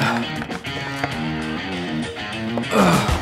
있다. 으아.